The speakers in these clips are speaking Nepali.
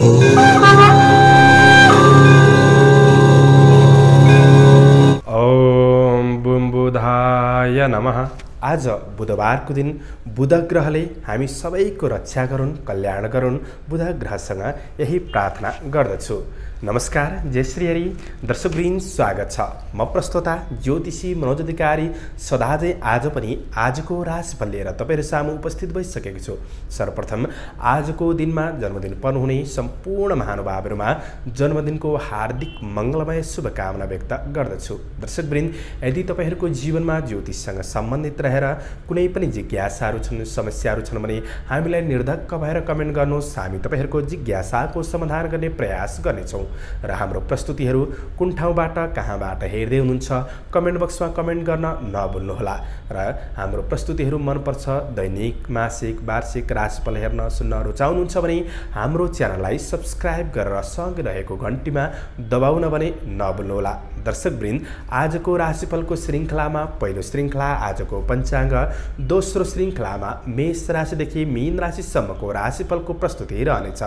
ओम बुम्बुधाय नमः। आज बुधबारको दिन बुध ग्रहले हामी सबैको रक्षा गरून् कल्याण गरून् बुध ग्रहसँग यही प्रार्थना गर्दछु। नमस्कार जय श्री हरि। दर्शकवृन्द स्वागत छ। म प्रस्तोता ज्योतिषी मनोज अधिकारी। सदाझै आज पनि आजको राशिफल लिएर तपाईँहरू सामु उपस्थित भइसकेको छु। सर्वप्रथम आजको दिनमा जन्मदिन पर्नुहुने सम्पूर्ण महानुभावहरूमा जन्मदिनको हार्दिक मङ्गलमय शुभकामना व्यक्त गर्दछु। दर्शकवृन्द यदि तपाईँहरूको जीवनमा ज्योतिषसँग सम्बन्धित रहेर कुनै पनि जिज्ञासाहरू छन् समस्याहरू छन् भने हामीलाई निर्धक्क भएर कमेन्ट गर्नुहोस्। हामी तपाईँहरूको जिज्ञासाको समाधान गर्ने प्रयास गर्नेछौँ। र हाम्रो प्रस्तुतिहरू कुन ठाउँबाट कहाँबाट हेर्दै हुनुहुन्छ कमेन्ट बक्समा कमेन्ट गर्न नभुल्नुहोला। र हाम्रो प्रस्तुतिहरू मनपर्छ दैनिक मासिक वार्षिक राशिफल हेर्न सुन्न रुचाउनुहुन्छ भने हाम्रो च्यानललाई सब्सक्राइब गरेर सँगै रहेको घन्टीमा दबाउन भने नभुल्नुहोला। दर्शकवृन्द आजको राशिफलको श्रृङ्खलामा पहिलो श्रृङ्खला आजको पञ्चाङ्ग दोस्रो श्रृङ्खलामा मेष राशिदेखि मीन राशिसम्मको राशिफलको प्रस्तुति रहनेछ।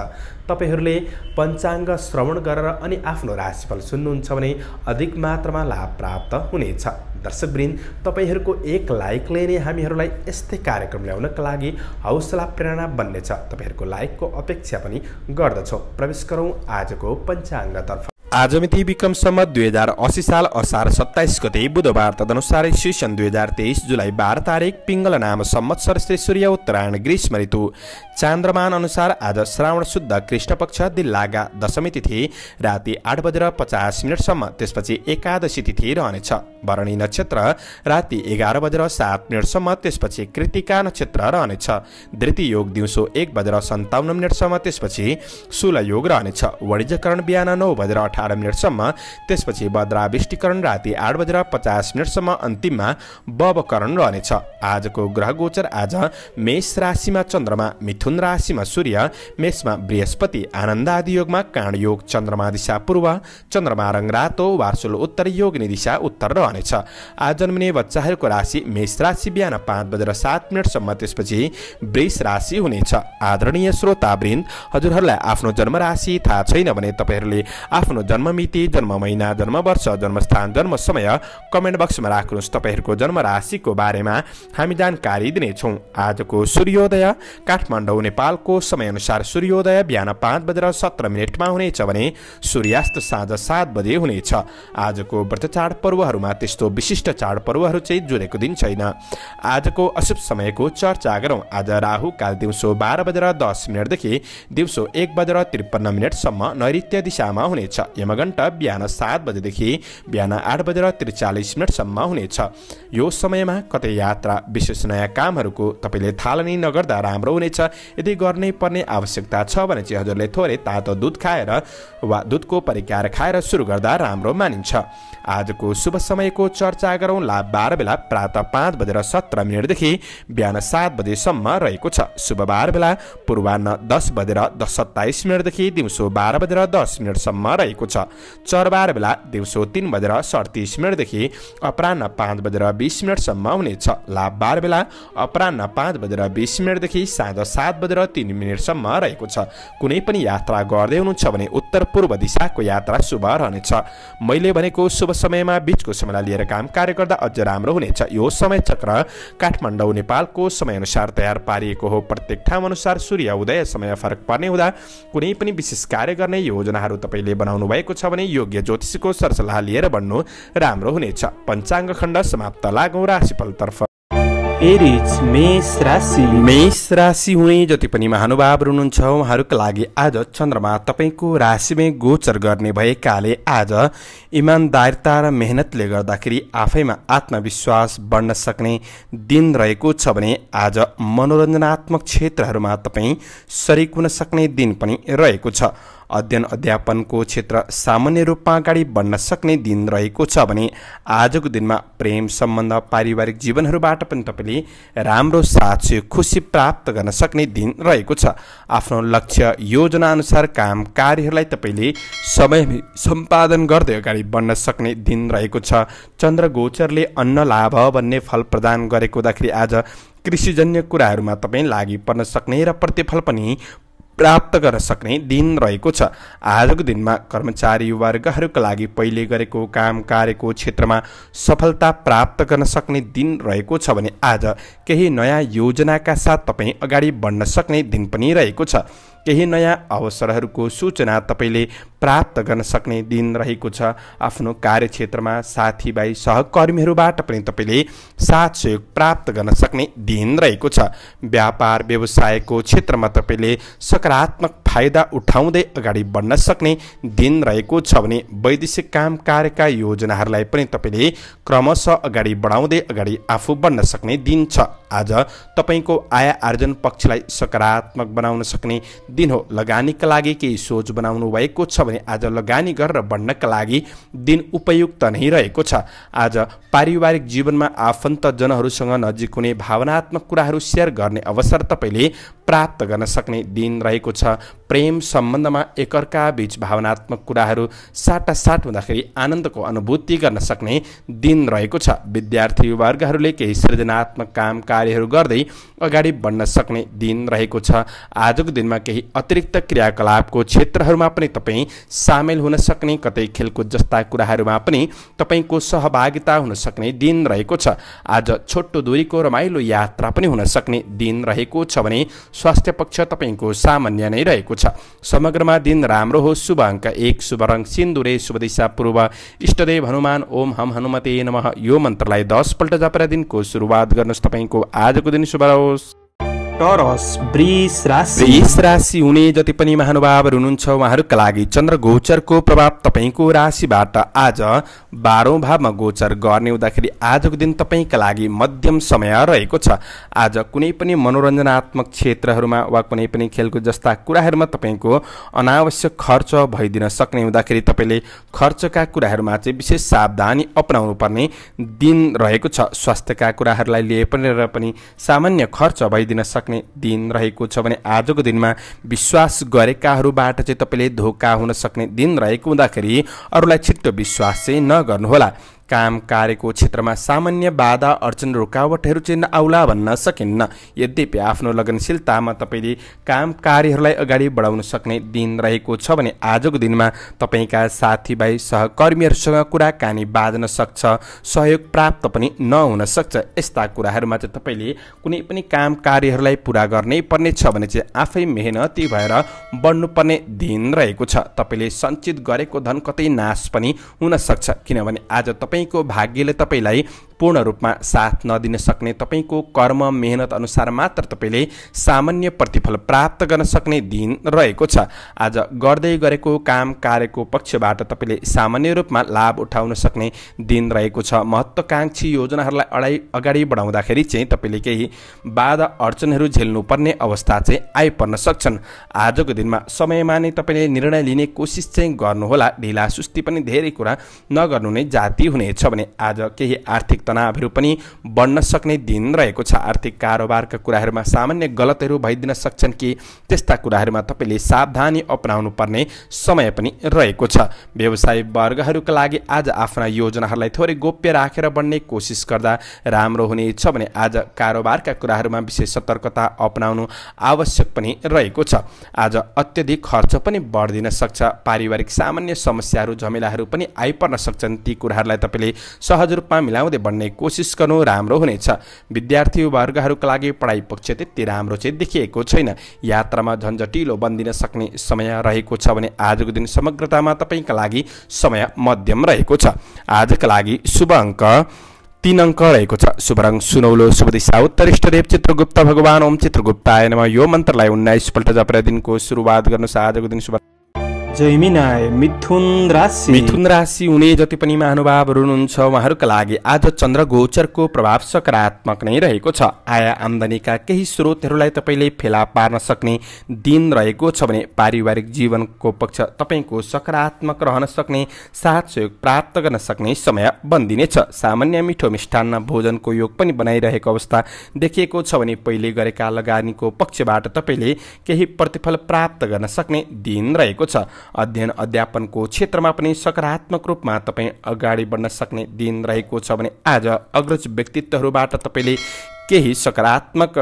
तपाईँहरूले पञ्चाङ्ग श्रवण गरेर अनि आफ्नो राशिफल सुन्नुहुन्छ भने अधिक मात्रामा लाभ प्राप्त हुनेछ। दर्शकवृन्द तपाईँहरूको एक लाइकले नै हामीहरूलाई यस्तै कार्यक्रम ल्याउनका लागि हौसला प्रेरणा बन्नेछ। तपाईँहरूको लाइकको अपेक्षा पनि गर्दछौँ। प्रवेश गरौँ आजको पञ्चाङ्गतर्फ। आज मिति विक्रमसम्म दुई हजार असी साल असार सत्ताइस गते बुधबार तदनुसार सन् दुई हजार तेइस जुलाई बाह्र तारिक पिङ्गल नाम सम्मत्सर श्री सूर्य उत्तरायण ग्रीष्म ऋतु। चान्द्रमान अनुसार आज श्रावण शुद्ध कृष्ण पक्ष दिल्लागा दशमी तिथि राति आठ बजेर पचास मिनटसम्म त्यसपछि एकादशी तिथि रहनेछ। भरणी नक्षत्र राति एघार बजेर सात मिनटसम्म त्यसपछि कृतिका नक्षत्र रहनेछ। धृति योग दिउँसो एक बजेर सन्ताउन्न मिनटसम्म त्यसपछि सुल योग रहनेछ। वाणिज्यकरण बिहान नौ बजेर अठार मिनटसम्म त्यसपछि भद्राविष्टिकरण राति आठ बजेर पचास मिनटसम्म अन्तिममा बबकरण रहनेछ। आजको ग्रह गोचर आज मेष राशिमा चन्द्रमा मिथुन राशिमा सूर्य मेषमा बृहस्पति आनन्द आदि योगमा काँड योग चन्द्रमा दिशा पूर्व चन्द्रमा रङ रातो वार्सुल उत्तर योगिनी दिशा उत्तर रहनेछ। आज जन्मिने बच्चाहरूको राशि मेष राशि बिहान पाँच बजेर सात मिनटसम्म त्यसपछि वृष राशि हुनेछ। आदरणीय श्रोतावृन्द हजुरहरूलाई आफ्नो जन्म राशि थाहा छैन भने तपाईँहरूले आफ्नो जन्म मिति जन्म महिना जन्म वर्ष जन्मस्थान जन्म समय कमेन्ट बक्समा राख्नुहोस् तपाईँहरूको जन्म राशिको बारेमा। हामी जानकारी दिनेछौँ। आजको सूर्योदय काठमाडौँ नेपालको समयअनुसार सूर्योदय बिहान पाँच बजेर सत्र मिनटमा हुनेछ भने सूर्यास्त साँझ सात बजे हुनेछ। आजको व्रत चाड पर्वहरूमा त्यस्तो विशिष्ट चाडपर्वहरू चाहिँ जोडेको दिन छैन। आजको अशुभ समयको चर्चा गरौँ। आज राहु काल दिउँसो बाह्र बजेर दस मिनटदेखि दिउँसो एक बजेर त्रिपन्न मिनटसम्म नैऋत्य दिशामा हुनेछ। यमघण्ट बिहान सात बजेदेखि बिहान आठ बजेर त्रिचालिस मिनटसम्म हुनेछ। यो समयमा कतै यात्रा विशेष नयाँ कामहरूको तपाईँले थालनी नगर्दा राम्रो हुनेछ। यदि गर्नै पर्ने आवश्यकता छ भने चाहिँ हजुरले थोरै तातो दुध खाएर वा दुधको परिकार खाएर सुरु गर्दा राम्रो मानिन्छ। आजको शुभ समयको चर्चा गरौँ। लाभ बाह्र बेला प्रात पाँच बजेर सत्र मिनटदेखि बिहान सात बजेसम्म रहेको छ। शुभ बाह्र बेला पूर्वान्न दस बजेर दस सत्ताइस मिनटदेखि दिउँसो बाह्र बजेर दस मिनटसम्म रहेको छ। चर बाह्र बेला दिउँसो तिन बजेर सडतिस मिनटदेखि अपरान्न पाँच बजेर बिस मिनटसम्म हुनेछ। लाभ बाह्र बेला अपरान्न पाँच बजेर बिस मिनटदेखि साँझ सात बजेर तिन मिनटसम्म रहेको छ। कुनै पनि यात्रा गर्दै हुनुहुन्छ भने उत्तर पूर्व दिशाको यात्रा शुभ रहनेछ। मैले भनेको शुभ समयमा बिचको समयलाई लिएर काम कार्य गर्दा अझ राम्रो हुनेछ। यो समय चक्र काठमाडौँ नेपालको समयअनुसार तयार पारिएको हो। प्रत्येक ठाउँ अनुसार सूर्य उदय समय फरक पर्ने हुँदा कुनै पनि विशेष कार्य गर्ने योजनाहरू तपाईँले बनाउनु भएको छ भने योग्य ज्योतिषीको सरसल्लाह लिएर बढ्नु राम्रो हुनेछ। पञ्चाङ्ग खण्ड समाप्त लागौँ राशिफलतर्फ। मेष राशि। मेष राशि हुने जति पनि महानुभावहरू हुनुहुन्छ उहाँहरूका लागि आज चन्द्रमा तपाईँको राशिमै गोचर गर्ने भएकाले आज इमान्दारिता र मेहनतले गर्दाखेरि आफैमा आत्मविश्वास बढ्न सक्ने दिन रहेको छ भने आज मनोरञ्जनात्मक क्षेत्रहरूमा तपाईँ सरिक हुन सक्ने दिन पनि रहेको छ। अध्ययन अध्यापनको क्षेत्र सामान्य रूपमा अगाडि बढ्न सक्ने दिन रहेको छ भने आजको दिनमा प्रेम सम्बन्ध पारिवारिक जीवनहरूबाट पनि तपाईँले राम्रो साथ खुसी प्राप्त गर्न सक्ने दिन रहेको छ। आफ्नो लक्ष्य योजना अनुसार काम कार्यहरूलाई तपाईँले समय सम्पादन गर्दै अगाडि बढ्न सक्ने दिन रहेको छ। चन्द्र गोचरले अन्न लाभ भन्ने फल प्रदान गरेको हुँदाखेरि आज कृषिजन्य कुराहरूमा तपाईँ लागि पर्न सक्ने र प्रतिफल पनि प्राप्त गर्न सक्ने दिन रहेको छ। आजको दिनमा कर्मचारी वर्गहरूका लागि पहिले गरेको काम कार्यको क्षेत्रमा सफलता प्राप्त गर्न सक्ने दिन रहेको छ भने आज केही नयाँ योजनाका साथ तपाईँ अगाडि बढ्न सक्ने दिन पनि रहेको छ। केही नयाँ अवसरहरूको सूचना तपाईँले प्राप्त गर्न सक्ने दिन रहेको छ। आफ्नो कार्यक्षेत्रमा साथीभाइ सहकर्मीहरूबाट पनि तपाईँले साथ सहयोग प्राप्त गर्न सक्ने दिन रहेको छ। व्यापार व्यवसायको क्षेत्रमा तपाईँले सकारात्मक फाइदा उठाउँदै अगाडि बढ्न सक्ने दिन रहेको छ भने वैदेशिक काम कार्यका योजनाहरूलाई पनि तपाईँले क्रमशः अगाडि बढाउँदै अगाडि आफू बढ्न सक्ने दिन छ। आज तपाईँको आय आर्जन पक्षलाई सकारात्मक बनाउन सक्ने दिन हो। लगानीका लागि केही सोच बनाउनु भएको छ भने आज लगानी गरेर बढ्नका लागि दिन उपयुक्त नै रहेको छ। आज पारिवारिक जीवनमा आफन्तजनहरूसँग नजिक हुने भावनात्मक कुराहरू सेयर गर्ने अवसर तपाईँले प्राप्त गर्न सक्ने दिन रहेको छ। प्रेम सम्बन्धमा एकअर्का बिच भावनात्मक कुराहरू साटासाट हुँदाखेरि आनन्दको अनुभूति गर्न सक्ने दिन रहेको छ। विद्यार्थी वर्गहरूले केही सृजनात्मक काम कार्यहरू गर्दै अगाडि बढ्न सक्ने दिन रहेको छ। आजको दिनमा केही अतिरिक्त क्रियाकलापको क्षेत्रहरूमा पनि तपाईँ सामेल हुन सक्ने कतै खेलकुद जस्ता कुराहरूमा पनि तपाईँको सहभागिता हुन सक्ने दिन रहेको छ। आज छोटो दूरीको रमाइलो यात्रा पनि हुन सक्ने दिन रहेको छ भने स्वास्थ्य पक्ष तपाईँको सामान्य नै रहेको छ। समग्रमा दिन राम्रो हो। शुभ अङ्क एक शुभ रङ सिन्दुरे शुभ दिशा पूर्व इष्टदेव हनुमान ओम हम हनुमते नमः। यो मन्त्रलाई दसपल्ट जपेर दिनको सुरुवात गर्नुहोस्। तपाईँको आजको दिन शुभ रहोस्। टरस वृष राशि। वृष राशि हुने जति पनि महानुभावहरू हुनुहुन्छ उहाँहरूका लागि चन्द्र गोचरको प्रभाव तपाईँको राशिबाट आज बाह्रौँ भावमा गोचर गर्ने हुँदाखेरि आजको दिन तपाईँका लागि मध्यम समय रहेको छ। आज कुनै पनि मनोरञ्जनात्मक क्षेत्रहरूमा वा कुनै पनि खेलकुद जस्ता कुराहरूमा तपाईँको अनावश्यक खर्च भइदिन सक्ने हुँदाखेरि तपाईँले खर्चका कुराहरूमा चाहिँ विशेष सावधानी अपनाउनु पर्ने दिन रहेको छ। स्वास्थ्यका कुराहरूलाई लिए पनि पनि सामान्य खर्च भइदिन सक्ने सक्ने दिन रहेको छ भने आजको दिनमा विश्वास गरेकाहरूबाट चाहिँ तपाईँले धोका हुन सक्ने दिन रहेको हुँदाखेरि अरूलाई छिट्टो विश्वास चाहिँ नगर्नुहोला। काम कार्यको क्षेत्रमा सामान्य बाधा अर्चन रुकावटहरू चाहिँ आउला भन्न सकिन्न। यद्यपि आफ्नो लगनशीलतामा तपाईँले काम कार्यहरूलाई अगाडि बढाउन सक्ने दिन रहेको छ भने आजको दिनमा तपाईँका साथीभाइ सहकर्मीहरूसँग कुराकानी बाँध्न सक्छ सहयोग प्राप्त पनि नहुन सक्छ। यस्ता कुराहरूमा चाहिँ तपाईँले कुनै पनि काम कार्यहरूलाई पुरा गर्नै पर्ने छ भने चाहिँ आफै मेहनती भएर बढ्नुपर्ने दिन रहेको छ। तपाईँले सञ्चित गरेको धन कतै नाश पनि हुन सक्छ। किनभने आज तपाईँ तपाईँको भाग्यले तपाईँलाई पूर्ण रूपमा साथ नदिन सक्ने तपाईँको कर्म मेहनत अनुसार मात्र तपाईँले सामान्य प्रतिफल प्राप्त गर्न सक्ने दिन रहेको छ। आज गर्दै गरेको काम कार्यको पक्षबाट तपाईँले सामान्य रूपमा लाभ उठाउन सक्ने दिन रहेको छ। महत्त्वकाङ्क्षी योजनाहरूलाई अडाइ अगाडि बढाउँदाखेरि चाहिँ तपाईँले केही बाधा अडचनहरू झेल्नुपर्ने अवस्था चाहिँ आइपर्न सक्छन्। आजको दिनमा समयमा नै तपाईँले निर्णय लिने कोसिस चाहिँ गर्नुहोला। ढिला सुस्ती पनि धेरै कुरा नगर्नु नै जाति हुनेछ भने आज केही आर्थिक तनावहरू पनि बढ्न सक्ने दिन रहेको छ। आर्थिक कारोबारका कुराहरूमा सामान्य गलतहरू भइदिन सक्छन् कि त्यस्ता कुराहरूमा तपाईँले सावधानी अपनाउनु पर्ने समय पनि रहेको छ। व्यवसाय वर्गहरूका लागि आज आफ्ना योजनाहरूलाई थोरै गोप्य राखेर बढ्ने कोसिस गर्दा राम्रो हुनेछ भने आज कारोबारका कुराहरूमा विशेष सतर्कता अपनाउनु आवश्यक पनि रहेको छ। आज अत्यधिक खर्च पनि बढिदिन सक्छ। पारिवारिक सामान्य समस्याहरू झमेलाहरू पनि आइपर्न सक्छन्। ती कुराहरूलाई तपाईँले सहज रूपमा मिलाउँदै बढ्ने कोसिस गर्नु राम्रो हुनेछ। विद्यार्थी वर्गहरूका लागि पढाइ पक्ष त्यति राम्रो चाहिँ देखिएको छैन। यात्रामा झन्झटिलो बनिदिन सक्ने समय रहेको छ भने आजको दिन समग्रतामा तपाईँका लागि समय मध्यम रहेको छ। आजका लागि शुभ अङ्क तिन अङ्क रहेको छ। शुभ रङ सुनौलो शुभ दिशा उत्तर इष्टदेव चित्रगुप्त भगवान् ओम चित्रगुप्त आएनमा यो मन्त्रलाई उन्नाइसपल्ट जपेर दिनको सुरुवात गर्नुहोस्। आजको दिन शुभ मिथुन राशि। मिथुन राशि हुने जति पनि महानुभावहरू हुनुहुन्छ उहाँहरूका लागि आज चन्द्र गोचरको प्रभाव सकारात्मक नै रहेको छ। आय आम्दानीका केही स्रोतहरूलाई तपाईँले फेला पार्न सक्ने दिन रहेको छ भने पारिवारिक जीवनको पक्ष तपाईँको सकारात्मक रहन सक्ने साथ सहयोग प्राप्त गर्न सक्ने समय बनिदिनेछ सामान्य मिठो मिष्टान्न भोजनको योग पनि बनाइरहेको अवस्था देखिएको छ भने पहिले गरेका लगानीको पक्षबाट तपाईँले केही प्रतिफल प्राप्त गर्न सक्ने दिन रहेको छ। अध्ययन अध्यापनको क्षेत्रमा पनि सकारात्मक रूपमा तपाईँ अगाडि बढ्न सक्ने दिन रहेको छ भने आज अग्रज व्यक्तित्वहरूबाट तपाईँले केही सकारात्मक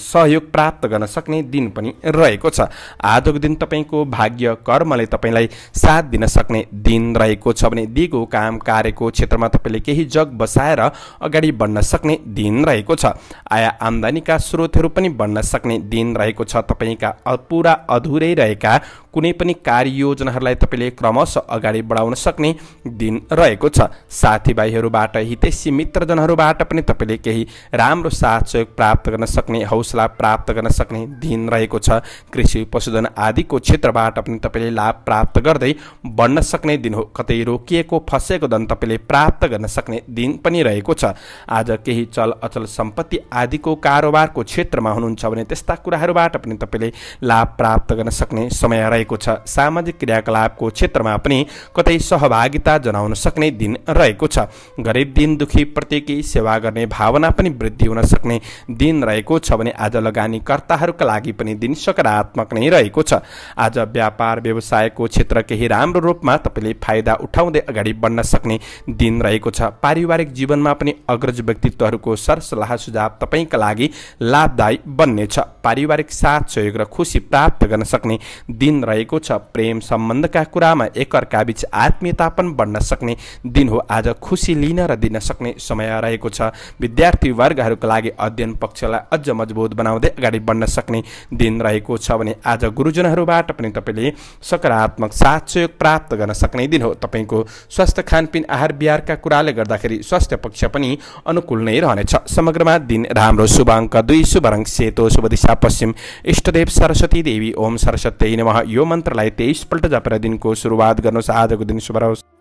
सहयोग प्राप्त गर्न सक्ने दिन पनि रहेको छ। आजको दिन तपाईँको भाग्य कर्मले तपाईँलाई साथ दिन सक्ने दिन रहेको छ भने दिगो काम कार्यको क्षेत्रमा तपाईँले केही जग बसाएर अगाडि बढ्न सक्ने दिन रहेको छ। आया आम्दानीका स्रोतहरू पनि बढ्न सक्ने दिन रहेको छ। तपाईँका पुरा अधुरै रहेका कुनै पनि कार्ययोजनाहरूलाई तपाईँले क्रमशः अगाडि बढाउन सक्ने दिन रहेको छ। साथीभाइहरूबाट हितैषी मित्रजनहरूबाट पनि तपाईँले केही राम्रो साथ सहयोग प्राप्त गर्न सक्ने हौसला प्राप्त गर्न सक्ने दिन रहेको छ कृषि पशुधन आदिको क्षेत्रबाट पनि तपाईँले लाभ प्राप्त गर्दै बढ्न सक्ने दिन हो कतै रोकिएको फसेको धन तपाईँले प्राप्त गर्न सक्ने दिन पनि रहेको छ आज केही चल अचल सम्पत्ति आदिको कारोबारको क्षेत्रमा हुनुहुन्छ भने त्यस्ता कुराहरूबाट पनि तपाईँले लाभ प्राप्त गर्न सक्ने समय रहेको छ सामाजिक क्रियाकलापको क्षेत्रमा पनि कतै सहभागिता जनाउन सक्ने दिन रहेको छ। गरिब दिन दुखी प्रत्येकी सेवा गर्ने भावना पनि वृद्धि हुन सक्ने दिन रहेको छ भने आज लगानीकर्ताहरूका लागि पनि दिन सकारात्मक नै रहेको छ। आज व्यापार व्यवसायको क्षेत्र केही राम्रो रूपमा तपाईँले फाइदा उठाउँदै अगाडि बढ्न सक्ने दिन रहेको छ। पारिवारिक जीवनमा पनि अग्रज व्यक्तित्वहरूको सरसल्लाह सुझाव तपाईँका लागि लाभदायी बन्नेछ पारिवारिक साथ सहयोग र खुसी प्राप्त गर्न सक्ने दिन रहेको छ। प्रेम सम्बन्धका कुरामा एकअर्का बीच आत्मीयता पनि बढ्न सक्ने दिन हो। आज खुसी लिन र दिन सक्ने समय रहेको छ। विद्यार्थी वर्गहरूका लागि अध्ययन पक्षलाई अझ मजबुत बनाउँदै अगाडि बढ्न सक्ने दिन रहेको छ भने आज गुरुजनहरूबाट पनि तपाईँले सकारात्मक साथ सहयोग प्राप्त गर्न सक्ने दिन हो। तपाईँको स्वास्थ्य खानपिन आहार बिहारका कुराले गर्दाखेरि स्वास्थ्य पक्ष पनि अनुकूल नै रहनेछ। समग्रमा दिन राम्रो शुभ अङ्क दुई शुभ रङ सेतो शुभ दिशा पश्चिम। इष्टदेव सरस्वती देवी ओम सरस्वती नमः। यो मन्त्रलाई तेइसपल्ट जपेर दिनको सुरुवात गर्नुहोस्। आजको दिन शुभ रहोस्।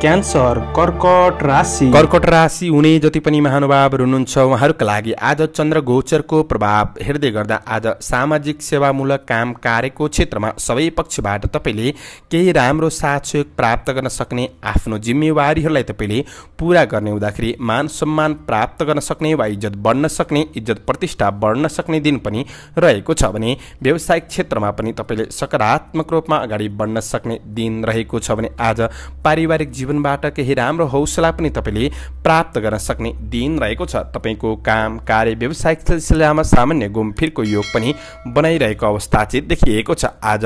क्यान्सर कर्कट राशि। कर्कट राशि हुने जति पनि महानुभावहरू हुनुहुन्छ उहाँहरूका लागि आज चन्द्र गोचरको प्रभाव हेर्दै गर्दा आज सामाजिक सेवामूलक काम कार्यको क्षेत्रमा सबै पक्षबाट तपाईँले केही राम्रो साथ सहयोग प्राप्त गर्न सक्ने आफ्नो जिम्मेवारीहरूलाई तपाईँले पुरा गर्ने हुँदाखेरि मान सम्मान प्राप्त गर्न सक्ने वा इज्जत बढ्न सक्ने इज्जत प्रतिष्ठा बढ्न सक्ने दिन पनि रहेको छ भने व्यावसायिक क्षेत्रमा पनि तपाईँले सकारात्मक रूपमा अगाडि बढ्न सक्ने दिन रहेको छ भने आज पारिवारिक जीवनबाट केही राम्रो हौसला पनि तपाईँले प्राप्त गर्न सक्ने दिन रहेको छ। तपाईँको काम कार्य व्यावसायिक सिलसिलामा सामान्य घुमफिरको योग पनि बनाइरहेको अवस्था चाहिँ देखिएको छ। आज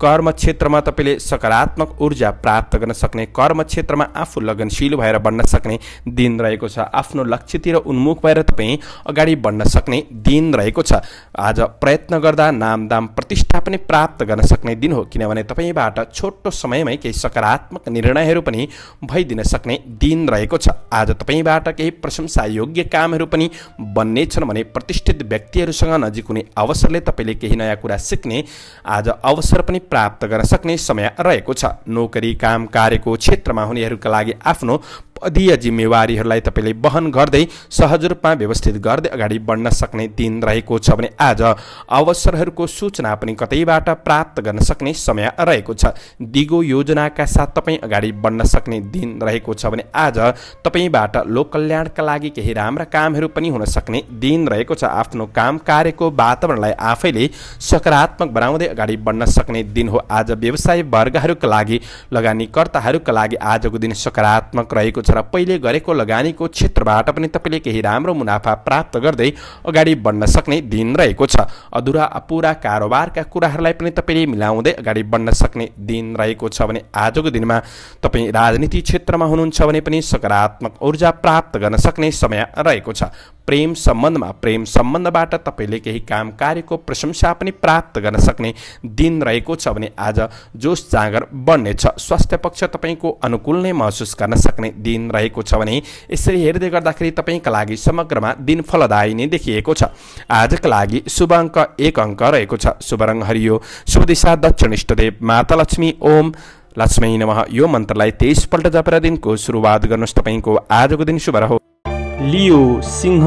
कर्म क्षेत्रमा तपाईँले सकारात्मक ऊर्जा प्राप्त गर्न सक्ने कर्म क्षेत्रमा आफू लगनशील भएर बढ्न सक्ने दिन रहेको छ। आफ्नो लक्ष्यतिर उन्मुख भएर तपाईँ अगाडि बढ्न सक्ने दिन रहेको छ। आज प्रयत्न गर्दा नाम दाम प्रतिष्ठा पनि प्राप्त गर्न सक्ने दिन हो किनभने तपाईँबाट छोटो समयमै केही सकारात्मक निर्णयहरू पनि भइदिन सक्ने दिन रहेको छ। आज तपाईँबाट केही प्रशंसा योग्य कामहरू पनि बन्नेछन् भने प्रतिष्ठित व्यक्तिहरूसँग नजिक हुने अवसरले तपाईँले केही नयाँ कुरा सिक्ने आज अवसर पनि प्राप्त गर्न सक्ने समय रहेको छ नोकरी काम कार्यको क्षेत्रमा हुनेहरूका लागि आफ्नो पदीय जिम्मेवारीहरूलाई तपाईँले वहन गर्दै सहज रूपमा व्यवस्थित गर्दै अगाडि बढ्न सक्ने दिन रहेको छ भने आज अवसरहरूको सूचना पनि कतैबाट प्राप्त गर्न सक्ने समय रहेको छ। दिगो योजनाका साथ तपाईँ अगाडि बढ्न सक्ने दिन रहेको छ भने आज तपाईँबाट लोक कल्याणका लागि केही राम्रा कामहरू पनि हुन सक्ने दिन रहेको छ। आफ्नो काम कार्यको वातावरणलाई आफैले सकारात्मक बनाउँदै अगाडि बढ्न सक्ने दिन हो। आज व्यवसाय वर्गहरूका लागि लगानीकर्ताहरूका लागि आजको दिन सकारात्मक रहेको छ। र पहिले गरेको लगानीको क्षेत्रबाट पनि तपाईँले केही राम्रो मुनाफा प्राप्त गर्दै अगाडि बढ्न सक्ने दिन रहेको छ। अधुरा अपुरा कारोबारका कुराहरूलाई पनि तपाईँले मिलाउँदै अगाडि बढ्न सक्ने दिन रहेको छ भने आजको दिनमा तपाईँ राजनीति क्षेत्रमा हुनुहुन्छ भने पनि सकारात्मक ऊर्जा प्राप्त गर्न सक्ने समय रहेको छ। प्रेम सम्बन्धमा प्रेम सम्बन्धबाट तपाईँले केही काम कार्यको प्रशंसा पनि प्राप्त गर्न सक्ने दिन रहेको छ भने आज जोस जाँगर बढ्नेछ। स्वास्थ्य पक्ष तपाईँको अनुकूल नै महसुस गर्न सक्ने दिन रहेको छ भने यसरी हेर्दै गर्दाखेरि तपाईँका लागि समग्रमा दिन फलदायी नै देखिएको छ। आजका लागि शुभ अङ्क एक अङ्क रहेको छ। शुभ रङ हरियो। शुभ दिशा दक्षिण इष्टदेव माता लक्ष्मी। ओम लक्ष्मी नमः। यो मन्त्रलाई तेइसपल्ट जपेर दिनको सुरुवात गर्नुहोस्। तपाईँको आजको दिन शुभ रहोस् लियो सिंह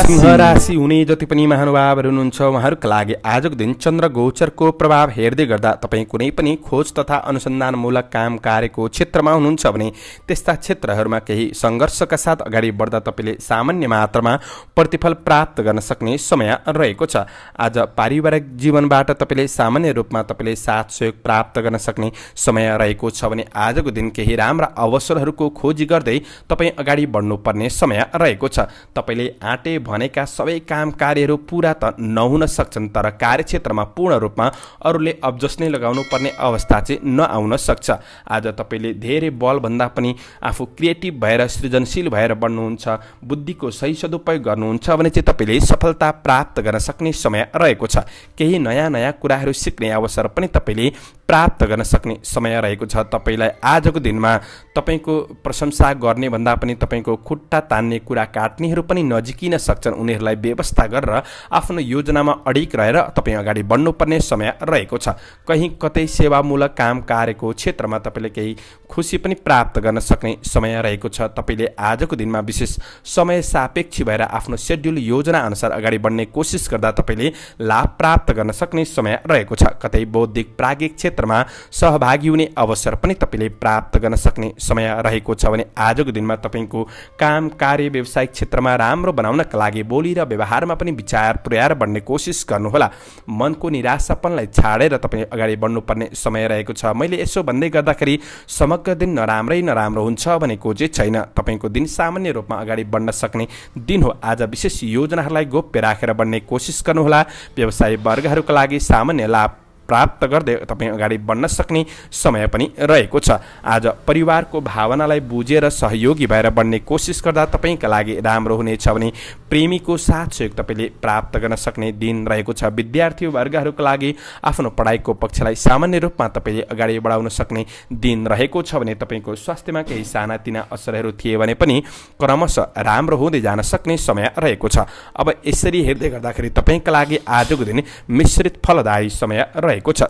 सिंह राशि हुने जति पनि महानुभावहरू हुनुहुन्छ उहाँहरूका लागि आजको दिन चन्द्र गोचरको प्रभाव हेर्दै गर्दा तपाईँ कुनै पनि खोज तथा अनुसन्धानमूलक काम कार्यको क्षेत्रमा हुनुहुन्छ भने त्यस्ता क्षेत्रहरूमा केही सङ्घर्षका साथ अगाडि बढ्दा तपाईँले सामान्य मात्रामा प्रतिफल प्राप्त गर्न सक्ने समय रहेको छ आज पारिवारिक जीवनबाट तपाईँले सामान्य रूपमा तपाईँले साथ सहयोग प्राप्त गर्न सक्ने समय रहेको छ भने आजको दिन केही राम्रा अवसरहरूको खोजी गर्दै तपाईँ अगाडि बढ्नुपर्ने समय रहेको रहेको छ। तपाईँले आँटे भनेका सबै काम कार्यहरू पुरा त नहुन सक्छन् तर कार्यक्षेत्रमा पूर्ण रूपमा अरूले अब्जस नै लगाउनु पर्ने अवस्था चाहिँ नआउन सक्छ। आज तपाईँले धेरै बलभन्दा पनि आफू क्रिएटिभ भएर सृजनशील भएर बढ्नुहुन्छ बुद्धिको सही सदुपयोग गर्नुहुन्छ भने चाहिँ तपाईँले सफलता प्राप्त गर्न सक्ने समय रहेको छ। केही नयाँ नयाँ कुराहरू सिक्ने अवसर पनि तपाईँले प्राप्त गर्न सक्ने समय रहेको छ। तपाईँलाई आजको दिनमा तपाईँको प्रशंसा गर्ने भन्दा पनि तपाईँको खुट्टा तान्ने कुरा काट्नेहरू पनि नजिकिन सक्छन्। उनीहरूलाई व्यवस्था गरेर आफ्नो योजनामा अडिक रहेर तपाईँ अगाडि बढ्नुपर्ने समय रहेको छ। कहीँ कतै सेवामूलक काम कार्यको क्षेत्रमा तपाईँले केही खुसी पनि प्राप्त गर्न सक्ने समय रहेको छ। तपाईँले आजको दिनमा विशेष समय सापेक्षी भएर आफ्नो सेड्युल योजना अनुसार अगाडि बढ्ने कोसिस गर्दा तपाईँले लाभ प्राप्त गर्न सक्ने समय रहेको छ। कतै बौद्धिक प्राज्ञिक क्षेत्रमा सहभागी हुने अवसर पनि तपाईँले प्राप्त गर्न सक्ने समय रहेको छ भने आजको दिनमा तपाईँको काम कार्य व्यावसायिक क्षेत्रमा राम्रो बनाउनका लागि बोली र व्यवहारमा पनि विचार पुर्याएर बढ्ने कोसिस गर्नुहोला। मनको निराशापनलाई छाडेर तपाईँ अगाडि बढ्नुपर्ने समय रहेको छ। मैले यसो भन्दै गर्दाखेरि समग्र दिन नराम्रै नराम्रो हुन्छ भनेको चाहिँ छैन। तपाईँको दिन सामान्य रूपमा अगाडि बढ्न सक्ने दिन हो। आज विशेष योजनाहरूलाई गोप्य राखेर बढ्ने कोसिस गर्नुहोला। व्यवसाय वर्गहरूका लागि सामान्य लाभ प्राप्त गर्दै तपाईँ अगाडि बढ्न सक्ने समय पनि रहेको छ। आज परिवारको भावनालाई बुझेर सहयोगी भएर बढ्ने कोसिस गर्दा तपाईँका लागि राम्रो हुनेछ भने प्रेमीको साथ सहयोग तपाईँले प्राप्त गर्न सक्ने दिन रहेको छ। विद्यार्थी वर्गहरूका लागि आफ्नो पढाइको पक्षलाई सामान्य रूपमा तपाईँले अगाडि बढाउन सक्ने दिन रहेको छ भने तपाईँको स्वास्थ्यमा केही सानातिना असरहरू थिए भने पनि क्रमशः राम्रो हुँदै जान सक्ने समय रहेको छ। अब यसरी हेर्दै गर्दाखेरि तपाईँका लागि आजको दिन मिश्रित फलदायी समय रहेको रहेको छ।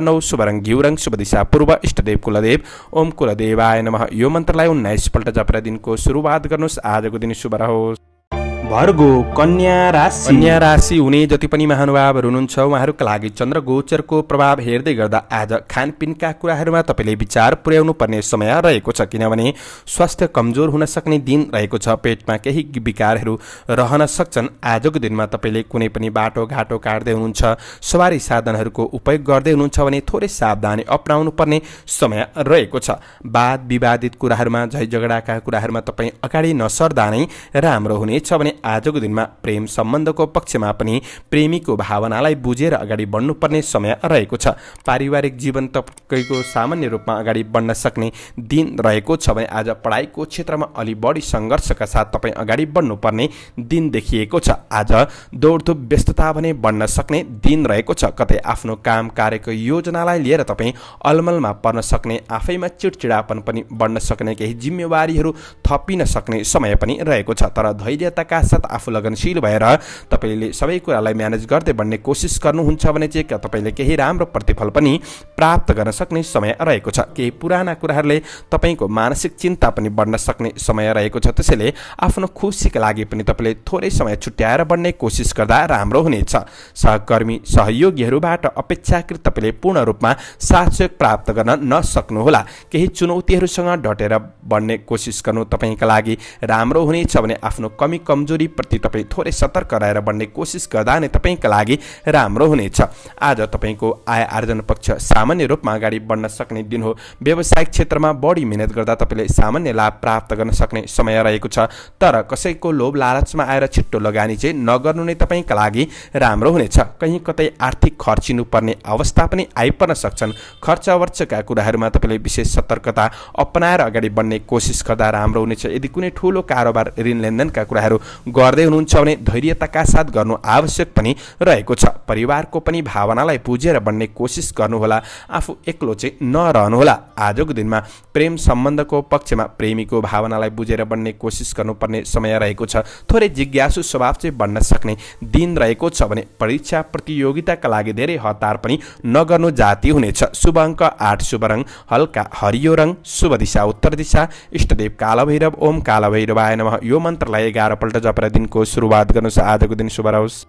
नौ शुभ रङ घिउ रङ शुभ दिशा पूर्व इष्टदेव कुलदेव ओम कुलदेवाय नमः। यो मन्त्रलाई उन्नाइसपल्ट जपेर दिनको सुरुवात गर्नुहोस्। आजको दिन शुभ रहोस्। भर्गो कन्या राशि। कन्या राशि हुने जति पनि महानुभावहरू हुनुहुन्छ उहाँहरूका लागि चन्द्र गोचरको प्रभाव हेर्दै गर्दा आज खानपिनका कुराहरूमा तपाईँले विचार पुर्याउनु पर्ने समय रहेको छ किनभने स्वास्थ्य कमजोर हुन सक्ने दिन रहेको छ पेटमा केही विकारहरू रहन सक्छन्। आजको दिनमा तपाईँले कुनै पनि बाटो घाटो काट्दै हुनुहुन्छ सवारी साधनहरूको उपयोग गर्दै हुनुहुन्छ भने थोरै सावधानी अप्नाउनु पर्ने समय रहेको छ। वाद विवादित कुराहरूमा झै झगडाका कुराहरूमा तपाईँ अगाडि नसर्दा नै राम्रो हुनेछ भने आजको दिनमा प्रेम सम्बन्धको पक्षमा पनि प्रेमीको भावनालाई बुझेर अगाडि बढ्नुपर्ने समय रहेको छ। पारिवारिक जीवन तपाईँको सामान्य रूपमा अगाडि बढ्न सक्ने दिन रहेको छ भने आज पढाइको क्षेत्रमा अलि बढी सङ्घर्षका साथ तपाईँ अगाडि बढ्नुपर्ने दिन देखिएको छ। आज दौडधुप व्यस्तता भने बढ्न सक्ने दिन रहेको छ। कतै आफ्नो काम कार्यको योजनालाई लिएर तपाईँ अलमलमा पर्न सक्ने आफैमा चिडचिडापन पनि बढ्न सक्ने केही जिम्मेवारीहरू थपिन सक्ने समय पनि रहेको छ। तर धैर्यताका साथ आफू लगनशील भएर तपाईँले सबै कुरालाई म्यानेज गर्दै बढ्ने कोसिस गर्नुहुन्छ भने चाहिँ तपाईँले केही राम्रो प्रतिफल पनि प्राप्त गर्न सक्ने समय रहेको छ। केही पुराना कुराहरूले तपाईँको मानसिक चिन्ता पनि बढ्न सक्ने समय रहेको छ। त्यसैले आफ्नो खुसीका लागि पनि तपाईँले थोरै समय छुट्याएर बढ्ने कोसिस गर्दा राम्रो हुनेछ। सहकर्मी सहयोगीहरूबाट अपेक्षाकृत तपाईँले पूर्ण रूपमा सहयोग प्राप्त गर्न नसक्नुहोला। केही चुनौतीहरूसँग डटेर बढ्ने कोसिस गर्नु तपाईँका लागि राम्रो हुनेछ भने आफ्नो कमी कमजोरीप्रति तपाईँ थोरै सतर्क रहेर बढ्ने कोसिस गर्दा नै तपाईँका लागि राम्रो हुनेछ। आज तपाईँको आय आर्जन पक्ष सामान्य रूपमा अगाडि बढ्न सक्ने दिन हो। व्यावसायिक क्षेत्रमा बढी मिहिनेत गर्दा तपाईँले सामान्य लाभ प्राप्त गर्न सक्ने समय रहेको छ। तर कसैको लोभ लालचमा आएर छिट्टो लगानी चाहिँ नगर्नु नै तपाईँका लागि राम्रो हुनेछ। कहीँ कतै आर्थिक खर्चिनु पर्ने अवस्था पनि आइपर्न सक्छन्। खर्च वर्चका कुराहरूमा तपाईँले विशेष सतर्कता अपनाएर अगाडि बढ्ने कोसिस गर्दा राम्रो हुनेछ। यदि कुनै ठुलो कारोबार ऋण लेनदेनका कुराहरू गर्दै हुनुहुन्छ भने धैर्यताका साथ गर्नु आवश्यक पनि रहेको छ। परिवारको पनि भावनालाई बुझेर बढ्ने कोसिस गर्नुहोला आफू एक्लो चाहिँ नरहनुहोला। आजको दिनमा प्रेम सम्बन्धको पक्षमा प्रेमीको भावनालाई बुझेर बढ्ने कोसिस गर्नुपर्ने समय रहेको छ। थोरै जिज्ञासु स्वभाव चाहिँ बढ्न सक्ने दिन रहेको छ भने परीक्षा प्रतियोगिताका लागि धेरै हतार पनि नगर्नु जाति हुनेछ। शुभ अङ्क आठ शुभ रङ हल्का हरियो रङ शुभ दिशा उत्तर दिशा इष्टदेव कालभैरव ओम कालभैरवाय नमः। यो मन्त्रलाई एघारपल्ट जपेर दिनको सुरुवात गर्नुहोस् आजको दिन शुभ रहोस्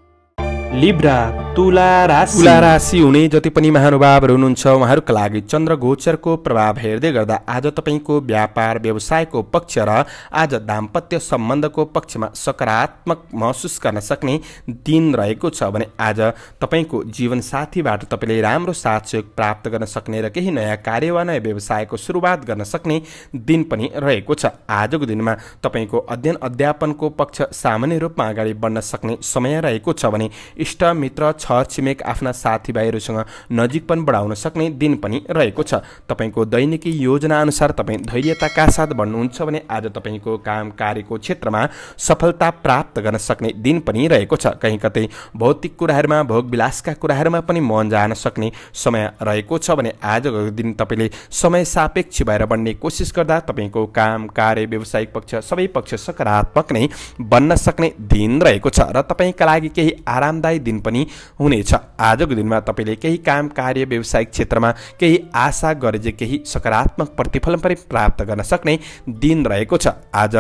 लिब्रा तुला राशि तुला राशि हुने जति पनि महानुभावहरू हुनुहुन्छ उहाँहरूका लागि चन्द्र गोचरको प्रभाव हेर्दै गर्दा आज तपाईँको व्यापार व्यवसायको पक्ष र आज दाम्पत्य सम्बन्धको पक्षमा सकारात्मक महसुस गर्न सक्ने दिन रहेको छ भने आज तपाईँको जीवनसाथीबाट तपाईँले राम्रो साथ सहयोग प्राप्त गर्न सक्ने र केही नयाँ कार्य वा नयाँ व्यवसायको सुरुवात गर्न सक्ने दिन पनि रहेको छ। आजको दिनमा तपाईँको अध्ययन अध्यापनको पक्ष सामान्य रूपमा अगाडि बढ्न सक्ने समय रहेको छ भने इष्ट मित्र छर छिमेक आफ्ना साथीभाइहरूसँग नजिकपन बढाउन सक्ने दिन पनि रहेको छ। तपाईँको दैनिकी योजना अनुसार तपाईँ धैर्यताका साथ बढ्नुहुन्छ भने आज तपाईँको काम कार्यको क्षेत्रमा सफलता प्राप्त गर्न सक्ने दिन पनि रहेको छ। कहीँ कतै भौतिक कुराहरूमा भोग विलासका कुराहरूमा पनि मन जान सक्ने समय रहेको छ भने आजको दिन तपाईँले समय सापेक्ष भएर बढ्ने कोसिस गर्दा तपाईँको काम कार्य व्यावसायिक पक्ष सबै पक्ष सकारात्मक नै बन्न सक्ने दिन रहेको छ। र तपाईँका लागि केही आरामदायी दिन पनि हुनेछ। आजको दिनमा तपाईँले केही काम कार्य व्यावसायिक क्षेत्रमा केही आशा गरे केही सकारात्मक प्रतिफल पनि प्राप्त गर्न सक्ने दिन रहेको छ। आज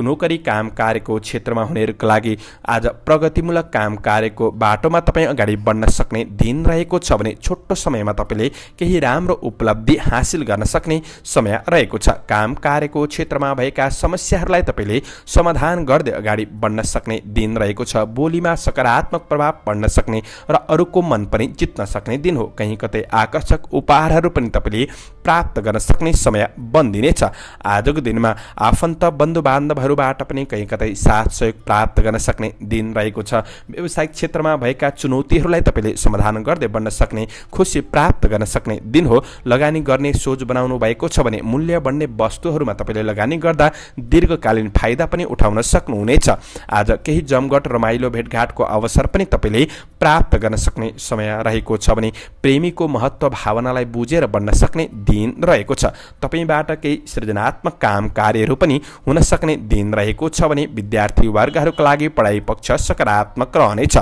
नोकरी काम कार्यको क्षेत्रमा हुनेहरूको लागि आज प्रगतिमूलक काम कार्यको बाटोमा तपाईँ अगाडि बढ्न सक्ने दिन रहेको छ भने छोटो समयमा तपाईँले केही राम्रो उपलब्धि हासिल गर्न सक्ने समय रहेको छ। काम कार्यको क्षेत्रमा भएका समस्याहरूलाई तपाईँले समाधान गर्दै अगाडि बढ्न सक्ने दिन रहेको छ। बोलीमा सकारात्मक प्रभाव पर्न सक्ने र अरूको मन पनि जित्न सक्ने दिन हो। कहीँ कतै आकर्षक उपहारहरू पनि तपाईँले प्राप्त गर्न सक्ने समय बनिदिनेछ आजको दिनमा आफन्त बन्धु बान्धव बाट पनि कहीँ कतै साथ सहयोग प्राप्त गर्न सक्ने दिन रहेको छ। व्यावसायिक क्षेत्रमा भएका चुनौतीहरूलाई तपाईँले समाधान गर्दै बढ्न सक्ने खुसी प्राप्त गर्न सक्ने दिन हो। लगानी गर्ने सोच बनाउनु भएको छ भने मूल्य बढ्ने वस्तुहरूमा तपाईँले लगानी गर्दा दीर्घकालीन फाइदा पनि उठाउन सक्नुहुनेछ। आज केही जमघट रमाइलो भेटघाटको अवसर पनि तपाईँले प्राप्त गर्न सक्ने समय रहेको छ भने प्रेमीको महत्त्व भावनालाई बुझेर बढ्न सक्ने दिन रहेको छ। तपाईँबाट केही सृजनात्मक काम कार्यहरू पनि हुन सक्ने दिन रहेको छ भने विद्यार्थी वर्गहरूका लागि पढाइ पक्ष सकारात्मक रहनेछ।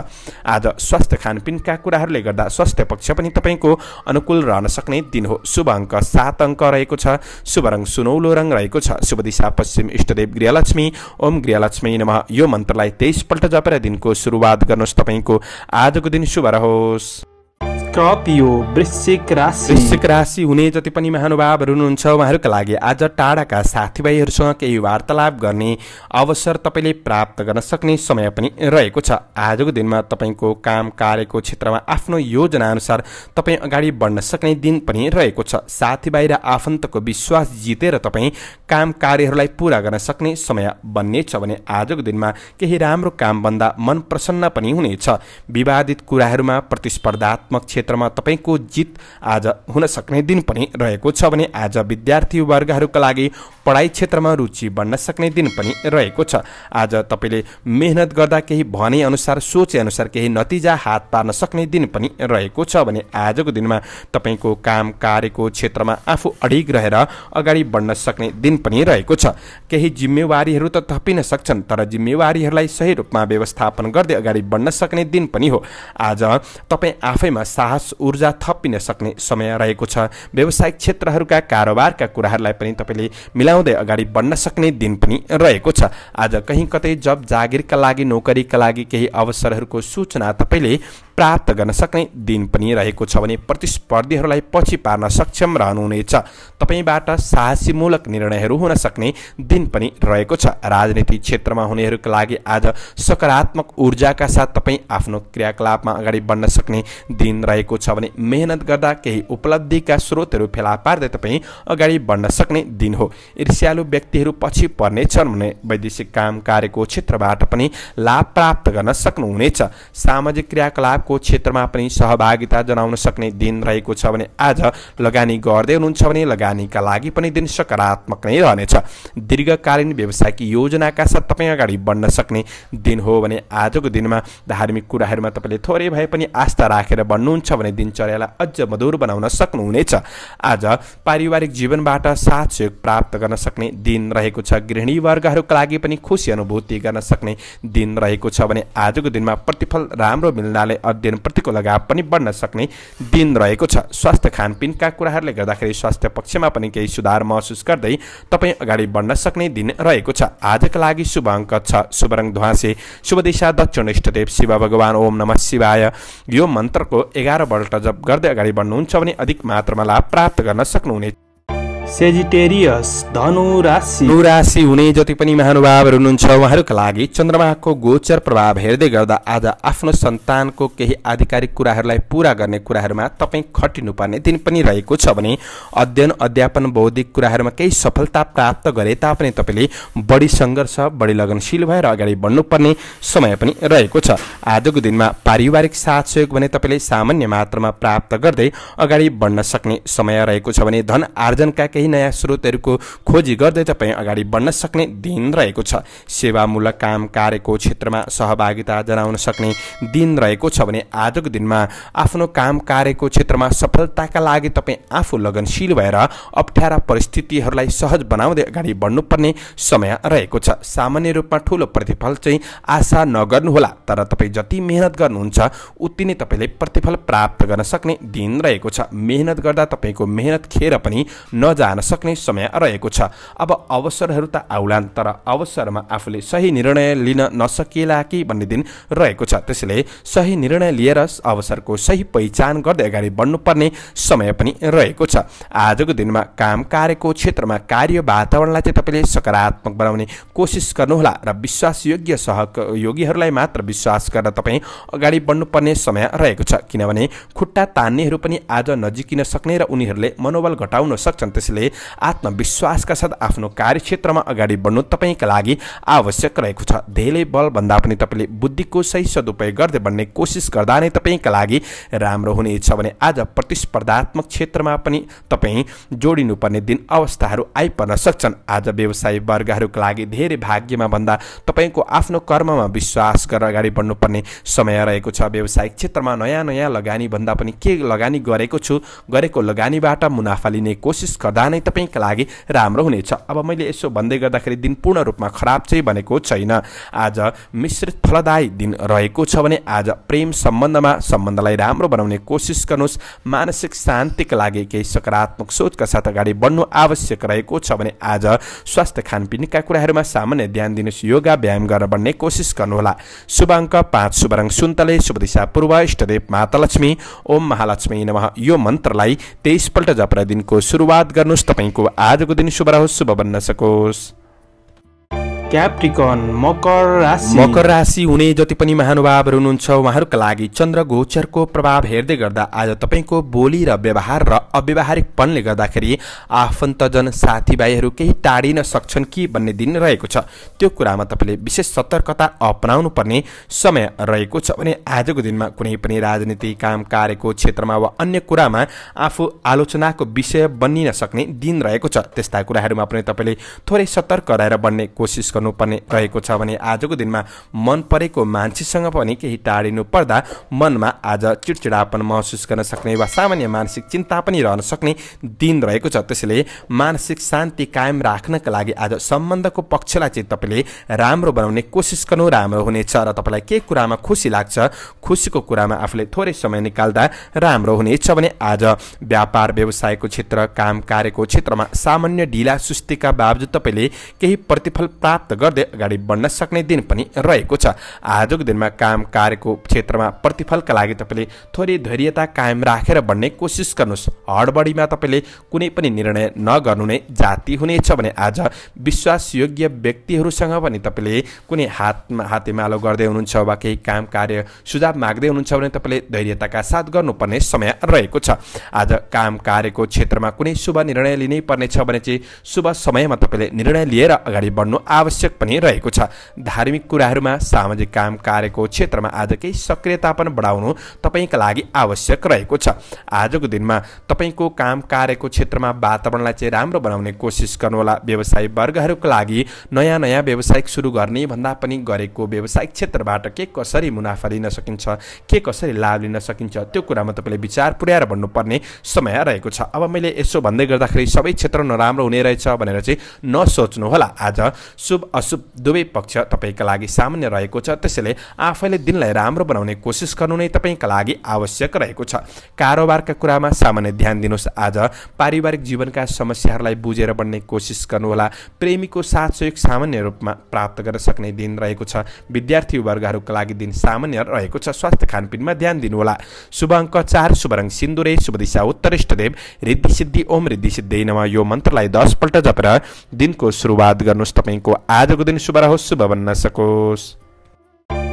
आज स्वास्थ्य खानपिनका कुराहरूले गर्दा स्वास्थ्य पक्ष पनि तपाईँको अनुकूल रहन सक्ने दिन हो। शुभ अङ्क सात अङ्क रहेको छ। शुभ रङ सुनौलो रङ रहेको छ। शुभ दिशा पश्चिम इष्टदेव गृहलक्ष्मी। ओम गृहलक्ष्मी नम। यो मन्त्रलाई तेइसपल्ट जपेर दिनको सुरुवात गर्नुहोस् तपाईँको आजको दिन शुभ रहोस्। स्कर्पियो वृश्चिक राशि वृश्चिक राशि हुने जति पनि महानुभावहरू हुनुहुन्छ उहाँहरूका लागि आज टाढाका साथीभाइहरूसँग केही वार्तालाप गर्ने अवसर तपाईँले प्राप्त गर्न सक्ने समय पनि रहेको छ आजको दिनमा तपाईँको काम कार्यको क्षेत्रमा आफ्नो योजनाअनुसार तपाईँ अगाडि बढ्न सक्ने दिन पनि रहेको छ साथीभाइ र आफन्तको विश्वास जितेर तपाईँ काम कार्यहरूलाई पुरा गर्न सक्ने समय बन्नेछ भने आजको दिनमा केही राम्रो काम भन्दा मन प्रसन्न पनि हुनेछ विवादित कुराहरूमा प्रतिस्पर्धात्मक क्षेत्रमा तपाईँको जित आज हुन सक्ने दिन पनि रहेको छ भने आज विद्यार्थी वर्गहरूका लागि पढाइ क्षेत्रमा रुचि बढ्न सक्ने दिन पनि रहेको छ। आज तपाईँले मेहनत गर्दा केही भने अनुसार सोचे अनुसार केही नतिजा हात पार्न सक्ने दिन पनि रहेको छ भने आजको दिनमा तपाईँको काम कार्यको क्षेत्रमा आफू अडिग रहेर अगाडि बढ्न सक्ने दिन पनि रहेको छ। केही जिम्मेवारीहरू त थपिन सक्छन् तर जिम्मेवारीहरूलाई सही रूपमा व्यवस्थापन गर्दै अगाडि बढ्न सक्ने दिन पनि हो। आज तपाईँ आफैमा साहस ऊर्जा थपिन सक्ने समय रहेको छ। व्यावसायिक क्षेत्रहरूका कारोबारका कुराहरूलाई पनि तपाईँले मिलाउँदै अगाडि बढ्न सक्ने दिन पनि रहेको छ। आज कहीँ कतै जब जागिरका लागि नोकरीका लागि केही अवसरहरूको सूचना तपाईँले प्राप्त गर्न सक्ने दिन पनि रहेको छ भने प्रतिस्पर्धीहरूलाई पछि पार्न सक्षम रहनुहुनेछ। तपाईँबाट साहसीमूलक निर्णयहरू हुन सक्ने दिन पनि रहेको छ। राजनीतिक क्षेत्रमा हुनेहरूका लागि आज सकारात्मक ऊर्जाका साथ तपाईँ आफ्नो क्रियाकलापमा अगाडि बढ्न सक्ने दिन रहेको छ भने मेहनत गर्दा केही उपलब्धिका स्रोतहरू फेला पार्दै तपाईँ अगाडि बढ्न सक्ने दिन हो। ईर्ष्यालु व्यक्तिहरू पछि पर्नेछन् भने वैदेशिक काम कार्यको क्षेत्रबाट पनि लाभ प्राप्त गर्न सक्नुहुनेछ। सामाजिक क्रियाकलाप को क्षेत्रमा पनि सहभागिता जनाउन सक्ने दिन रहेको छ भने आज लगानी गर्दै हुनुहुन्छ भने लगानीका लागि पनि दिन सकारात्मक नै रहनेछ। दीर्घकालीन व्यावसायिक योजनाका साथ तपाईँ अगाडि बढ्न सक्ने दिन हो भने आजको दिनमा धार्मिक कुराहरूमा तपाईँले थोरै भए पनि आस्था राखेर बढ्नुहुन्छ भने दिनचर्यालाई अझ मधुर बनाउन सक्नुहुनेछ। आज पारिवारिक जीवनबाट साथ सहयोग प्राप्त गर्न सक्ने दिन रहेको छ। गृहिणी वर्गहरूका लागि पनि खुसी अनुभूति गर्न सक्ने दिन रहेको छ भने आजको दिनमा प्रतिफल राम्रो मिल्नाले अध्ययनप्रतिको लगाव पनि बढ्न सक्ने दिन रहेको छ। स्वास्थ्य खानपिनका कुराहरूले गर्दाखेरि स्वास्थ्य पक्षमा पनि केही सुधार महसुस गर्दै तपाईँ अगाडि बढ्न सक्ने दिन रहेको छ। आजका लागि शुभ अङ्क छ। शुभ रङ ध्वासे। शुभ दिशा दक्षिण इष्टदेव शिव भगवान्। ओम नमः शिवाय। यो मन्त्रको एघारपल्ट जप गर्दै अगाडि बढ्नुहुन्छ भने अधिक मात्रामा लाभ प्राप्त गर्न सक्नुहुनेछ। सेजिटेरियस धनु राशि राशि हुने जति पनि महानुभावहरू हुनुहुन्छ उहाँहरूका लागि चन्द्रमाको गोचर प्रभाव हेर्दै गर्दा आज आफ्नो सन्तानको केही आधिकारिक कुराहरूलाई पुरा गर्ने कुराहरूमा तपाईँ खटिनुपर्ने दिन पनि रहेको छ भने अध्ययन अध्यापन बौद्धिक कुराहरूमा केही सफलता प्राप्त गरे तापनि तपाईँले बढी सङ्घर्ष बढी लगनशील भएर अगाडि बढ्नुपर्ने समय पनि रहेको छ आजको दिनमा पारिवारिक साथ सहयोग भने तपाईँले सामान्य मात्रामा प्राप्त गर्दै अगाडि बढ्न सक्ने समय रहेको छ भने धन आर्जनका केही नयाँ स्रोतहरूको खोजी गर्दै तपाईँ अगाडि बढ्न सक्ने दिन रहेको छ। सेवामूलक काम कार्यको क्षेत्रमा सहभागिता जनाउन सक्ने दिन रहेको छ भने आजको दिनमा आफ्नो काम कार्यको क्षेत्रमा सफलताका लागि तपाईँ आफू लगनशील भएर अप्ठ्यारा परिस्थितिहरूलाई सहज बनाउँदै अगाडि बढ्नुपर्ने समय रहेको छ। सामान्य रूपमा ठुलो प्रतिफल चाहिँ आशा नगर्नुहोला तर तपाईँ जति मेहनत गर्नुहुन्छ उति नै तपाईँले प्रतिफल प्राप्त गर्न सक्ने दिन रहेको छ। मेहनत गर्दा तपाईँको मेहनत खेर पनि नजा जान सक्ने समय रहेको छ। अब अवसरहरू त आउलान् तर अवसरमा आफूले सही निर्णय लिन नसकिएला कि भन्ने दिन रहेको छ। त्यसैले सही निर्णय लिएर अवसरको सही पहिचान गर्दै अगाडि बढ्नुपर्ने समय पनि रहेको छ। आजको दिनमा काम कार्यको क्षेत्रमा कार्य वातावरणलाई चाहिँ तपाईँले सकारात्मक बनाउने कोसिस गर्नुहोला र विश्वासयोग्य सहयोगीहरूलाई मात्र विश्वास गरेर तपाईँ अगाडि बढ्नुपर्ने समय रहेको छ। किनभने खुट्टा तान्नेहरू पनि आज नजिकिन सक्ने र उनीहरूले मनोबल घटाउन सक्छन्। त्यसैले आत्मविश्वासका साथ आफ्नो कार्यक्षेत्रमा अगाडि बढ्नु तपाईँका लागि आवश्यक रहेको छ। धेरै बलभन्दा पनि तपाईँले बुद्धिको सही सदुपयोग गर्दै बढ्ने कोसिस गर्दा नै तपाईँका लागि राम्रो हुनेछ भने आज प्रतिस्पर्धात्मक क्षेत्रमा पनि तपाईँ जोडिनुपर्ने दिन अवस्थाहरू आइपर्न सक्छन्। आज व्यवसायी वर्गहरूका लागि धेरै भाग्यमा भन्दा तपाईँको आफ्नो कर्ममा विश्वास गरेर अगाडि बढ्नुपर्ने समय रहेको छ। व्यावसायिक क्षेत्रमा नयाँ नयाँ लगानी भन्दा पनि के लगानी गरेको छु गरेको लगानीबाट मुनाफा लिने कोसिस गर्दा नै तपाईँका लागि राम्रो हुनेछ अब मैले यसो भन्दै गर्दाखेरि दिन पूर्ण रूपमा खराब चाहिँ भनेको छैन। आज मिश्रित फलदायी दिन रहेको छ भने आज प्रेम सम्बन्धमा सम्बन्धलाई राम्रो बनाउने कोसिस गर्नुहोस्। मानसिक शान्तिका लागि केही सकारात्मक सोचका साथ अगाडि बढ्नु आवश्यक रहेको छ भने आज स्वास्थ्य खानपिनका कुराहरूमा सामान्य ध्यान दिनुहोस्। योगा व्यायाम गरेर बढ्ने कोसिस गर्नुहोला। शुभ अङ्क पाँच शुभ रङ सुन्तले शुभ दिशा पूर्व इष्टदेव माता लक्ष्मी ओम महालक्ष्मी नमः। यो मन्त्रलाई तेइसपल्ट जपरा दिनको सुरुवात गर्नुहोस् तपाईँको आजको दिन शुभ रहोस् शुभ बन्न सकोस् क्याप्रिकन मकर राशि मकर राशि हुने जति पनि महानुभावहरू हुनुहुन्छ उहाँहरूका लागि चन्द्र गोचरको प्रभाव हेर्दै गर्दा आज तपाईँको बोली र व्यवहार र अव्यवहारिकपनले गर्दाखेरि आफन्तजन साथीभाइहरू केही टाढिन सक्छन् कि भन्ने दिन रहेको छ। त्यो कुरामा तपाईँले विशेष सतर्कता अपनाउनु पर्ने समय रहेको छ भने आजको दिनमा कुनै पनि राजनीति काम कार्यको क्षेत्रमा वा अन्य कुरामा आफू आलोचनाको विषय बनिन सक्ने दिन रहेको छ। त्यस्ता कुराहरूमा पनि तपाईँले थोरै सतर्क रहेर बन्ने कोसिस गर्नु गर्नुपर्ने रहेको छ भने आजको दिनमा मन परेको मान्छेसँग पनि केही टाढिनु पर्दा मनमा आज चिडचिडापन महसुस गर्न सक्ने वा सामान्य मानसिक चिन्ता पनि रहन सक्ने दिन रहेको छ। त्यसैले मानसिक शान्ति कायम राख्नका लागि आज सम्बन्धको पक्षलाई चाहिँ तपाईँले राम्रो बनाउने कोसिस गर्नु राम्रो हुनेछ र तपाईँलाई के कुरामा खुसी लाग्छ खुसीको कुरामा आफूले थोरै समय निकाल्दा राम्रो हुनेछ भने आज व्यापार व्यवसायको क्षेत्र काम कार्यको क्षेत्रमा सामान्य ढिला सुस्तीका बावजुद तपाईँले केही प्रतिफल प्राप्त प्राप्त गर्दै अगाडि बढ्न सक्ने दिन पनि रहेको छ। आजको दिनमा काम कार्यको क्षेत्रमा प्रतिफलका लागि तपाईँले थोरै धैर्यता कायम राखेर बढ्ने कोसिस गर्नुहोस्। हडबडीमा तपाईँले कुनै पनि निर्णय नगर्नु नै जाति हुनेछ भने आज विश्वासयोग्य व्यक्तिहरूसँग पनि तपाईँले कुनै हातमा हातेमालो गर्दै हुनुहुन्छ वा केही काम कार्य सुझाव माग्दै हुनुहुन्छ भने तपाईँले धैर्यताका साथ गर्नुपर्ने समय रहेको छ। आज काम कार्यको क्षेत्रमा कुनै शुभ निर्णय लिनै पर्नेछ भने चाहिँ शुभ समयमा तपाईँले निर्णय लिएर अगाडि बढ्नु आवश्यक आवश्यक पनि रहेको छ। धार्मिक कुराहरूमा सामाजिक काम कार्यको क्षेत्रमा आज केही सक्रियता पनि बढाउनु तपाईँका लागि आवश्यक रहेको छ। आजको दिनमा तपाईँको काम कार्यको क्षेत्रमा वातावरणलाई चाहिँ राम्रो बनाउने कोसिस गर्नुहोला। व्यवसायी वर्गहरूको लागि नयाँ नयाँ व्यवसायिक सुरु गर्ने भन्दा पनि गरेको व्यावसायिक क्षेत्रबाट के कसरी मुनाफा लिन सकिन्छ के कसरी लाभ लिन सकिन्छ त्यो कुरामा तपाईँले विचार पुर्याएर भन्नुपर्ने समय रहेको छ। अब मैले यसो भन्दै गर्दाखेरि सबै क्षेत्र नराम्रो हुने रहेछ भनेर चाहिँ नसोच्नुहोला। आज शुभ शुभ अशुभ दुवै पक्ष तपाईँका लागि सामान्य रहेको छ। त्यसैले आफैले दिनलाई राम्रो बनाउने कोसिस गर्नु नै तपाईँका लागि आवश्यक रहेको छ। कारोबारका कुरामा सामान्य ध्यान दिनुहोस्। आज पारिवारिक जीवनका समस्याहरूलाई बुझेर बढ्ने कोसिस गर्नुहोला। प्रेमीको साथ सहयोग सामान्य रूपमा प्राप्त गर्न सक्ने दिन रहेको छ। विद्यार्थी वर्गहरूका लागि दिन सामान्य रहेको छ। स्वास्थ्य खानपिनमा ध्यान दिनुहोला। शुभ अङ्क चार शुभ रङ सिन्दुरे शुभ दिशा उत्तर इष्टदेव रिद्धि सिद्धि ओम रिद्धि सिद्धि नम। यो मन्त्रलाई दसपल्ट जपेर दिनको सुरुवात गर्नुहोस्। तपाईँको आजको दिन शुभ रहोस् शुभ बन्न सकोस्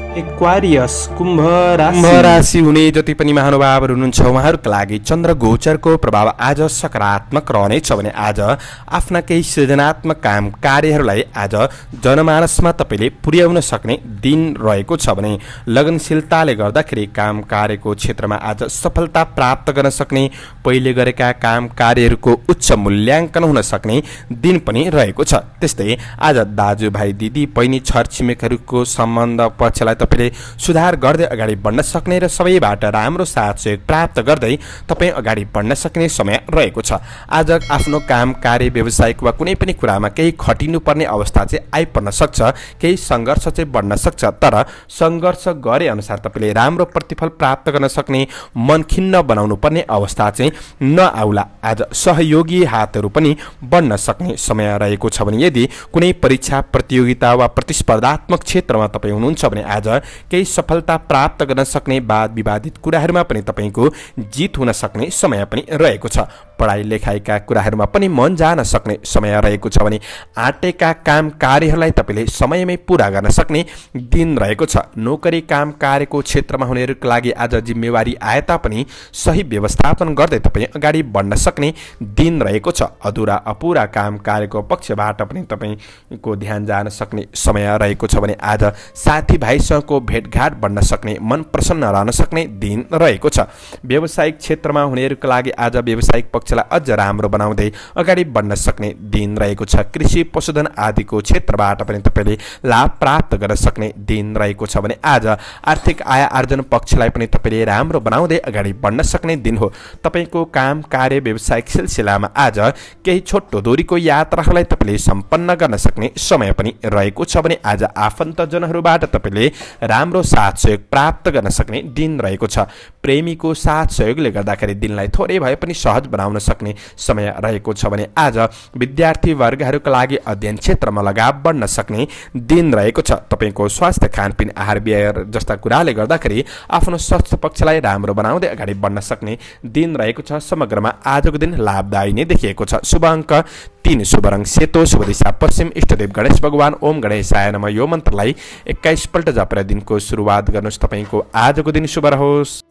कुम्भ कुम्भ राशि हुने जति पनि महानुभावहरू हुनुहुन्छ उहाँहरूका लागि चन्द्र गोचरको प्रभाव आज सकारात्मक रहनेछ भने आज आफ्ना केही सृजनात्मक काम कार्यहरूलाई आज जनमानसमा तपाईँले पुर्याउन सक्ने दिन रहेको छ भने लगनशीलताले गर्दाखेरि काम कार्यको क्षेत्रमा आज सफलता प्राप्त गर्न सक्ने पहिले गरेका काम कार्यहरूको उच्च मूल्याङ्कन हुन सक्ने दिन पनि रहेको छ त्यस्तै आज दाजुभाइ दिदी बहिनी छरछिमेकहरूको सम्बन्ध पक्षलाई तपाईँले सुधार गर्दै अगाडि बढ्न सक्ने र सबैबाट राम्रो साथ सहयोग प्राप्त गर्दै तपाईँ अगाडि बढ्न सक्ने समय रहेको छ। आज आफ्नो काम कार्य व्यवसायिक वा कुनै पनि कुरामा केही खटिनुपर्ने अवस्था चाहिँ आइपर्न सक्छ केही सङ्घर्ष चाहिँ बढ्न सक्छ तर सङ्घर्ष गरे अनुसार तपाईँले राम्रो प्रतिफल प्राप्त गर्न सक्ने मन खिन्न बनाउनु पर्ने अवस्था चाहिँ नआउला। आज सहयोगी हातहरू पनि बढ्न सक्ने समय रहेको छ भने यदि कुनै परीक्षा प्रतियोगिता वा प्रतिस्पर्धात्मक क्षेत्रमा तपाईँ हुनुहुन्छ भने आज केही सफलता प्राप्त गर्न सक्ने वाद विवादित कुराहरूमा पनि तपाईँको जित हुन सक्ने समय पनि रहेको छ। पढाइ लेखाइका कुराहरूमा पनि मन जान सक्ने समय रहेको छ भने आँटेका काम कार्यहरूलाई तपाईँले समयमै पुरा गर्न सक्ने दिन रहेको छ। नोकरी काम कार्यको क्षेत्रमा हुनेहरूका लागि आज जिम्मेवारी आए तापनि सही व्यवस्थापन गर्दै तपाईँ अगाडि बढ्न सक्ने दिन रहेको छ। अधुरा अपुरा काम कार्यको पक्षबाट पनि तपाईँको ध्यान जान सक्ने समय रहेको छ भने आज साथीभाइसँगको भेटघाट बढ्न सक्ने मन प्रसन्न रहन सक्ने दिन रहेको छ। व्यावसायिक क्षेत्रमा हुनेहरूका लागि आज व्यावसायिक पक्षलाई अझ राम्रो बनाउँदै अगाडि बढ्न सक्ने दिन रहेको छ। कृषि पशुधन आदिको क्षेत्रबाट पनि तपाईँले लाभ प्राप्त गर्न सक्ने दिन रहेको छ भने आज आर्थिक आय आर्जन पक्षलाई पनि तपाईँले राम्रो बनाउँदै अगाडि बढ्न सक्ने दिन हो। तपाईँको काम कार्य व्यावसायिक सिलसिलामा आज केही छोटो दूरीको यात्राहरूलाई तपाईँले सम्पन्न गर्न सक्ने समय पनि रहेको छ भने आज आफन्तजनहरूबाट तपाईँले राम्रो साथ सहयोग प्राप्त गर्न सक्ने दिन रहेको छ। प्रेमीको साथ सहयोगले गर्दाखेरि दिनलाई थोरै भए पनि सहज बनाउन सक्ने समय रहेको छ भने आज विद्यार्थी वर्गहरूका लागि अध्ययन क्षेत्रमा लगाव बढ्न सक्ने दिन रहेको छ। तपाईँको स्वास्थ्य खानपिन आहार व्यय जस्ता कुराले गर्दाखेरि आफ्नो स्वास्थ्य पक्षलाई राम्रो बनाउँदै अगाडि बढ्न सक्ने दिन रहेको छ। समग्रमा आजको दिन लाभदायी नै देखिएको छ। शुभ अङ्क तिन। शुभ रङ सेतो। शुभ दिशा पश्चिम। इष्टदेव गणेश भगवान। ओम गणेशाय नम। यो मन्त्रलाई एक्काइसपल्ट जपेर दिनको सुरुवात गर्नुहोस्। तपाईँको आजको दिन शुभ रहोस्।